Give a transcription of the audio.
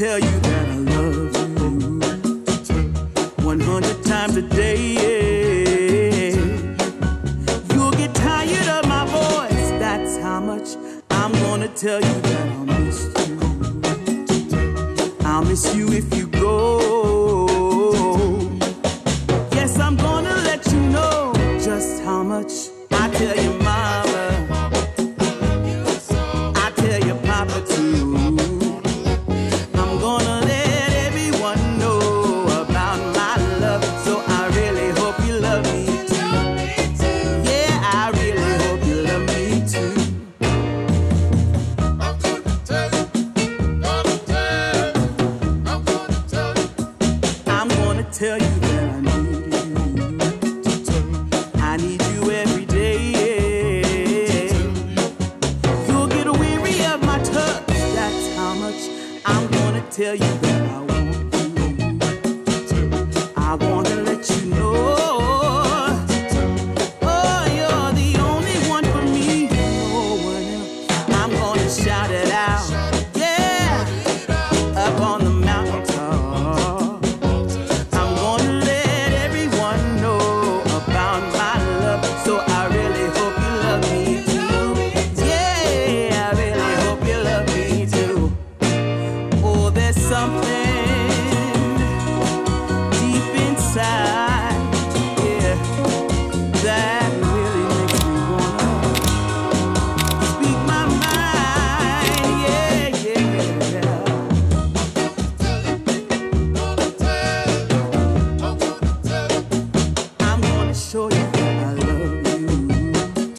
tell you that I love you 100 times a day. Yeah. You'll get tired of my voice. That's how much I'm gonna tell you that I miss you. I'll miss you if you go. Yes, I'm gonna let you know just how much I tell you. tell you that I need you. I need you every day. You'll get weary of my touch. That's how much I'm gonna tell you that I